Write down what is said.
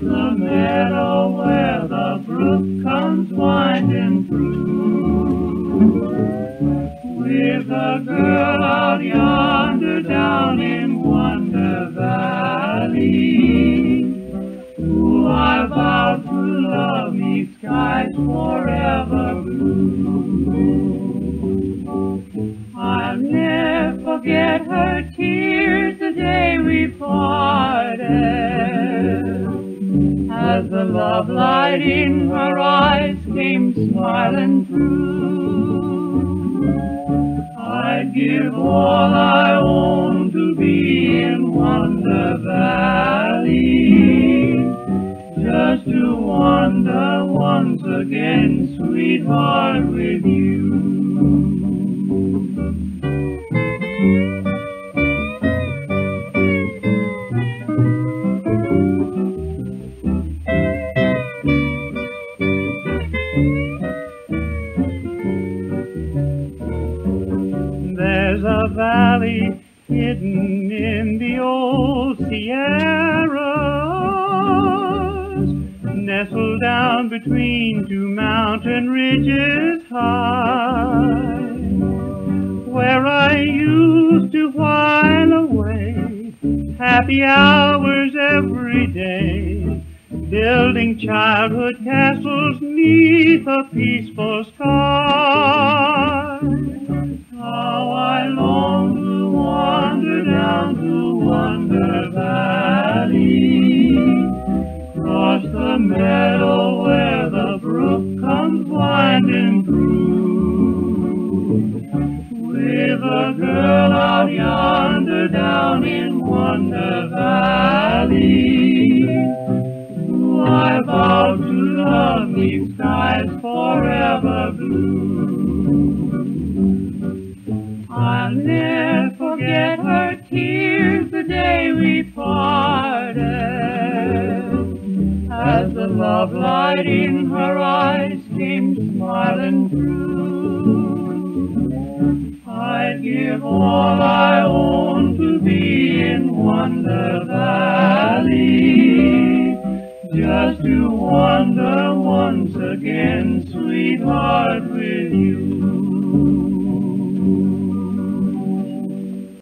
the meadow where the brook comes winding through, a girl out yonder down in Wonder Valley, who I vowed to love me skies forever blue. I'll never forget her tears the day we parted. As the love light in her eyes came smiling through. I'd all I own to be in Wonder Valley. Just to wander once again, sweetheart, with you. There's a valley hidden in the old Sierras, nestled down between two mountain ridges high, where I used to while away happy hours every day, building childhood castles neath a peaceful sky. Girl out yonder down in Wonder Valley, who I vow to love me skies forever blue. I'll never forget her tears the day we parted. As the love light in her eyes came smiling through. Give all I own to be in Wonder Valley. Just to wander once again, sweetheart.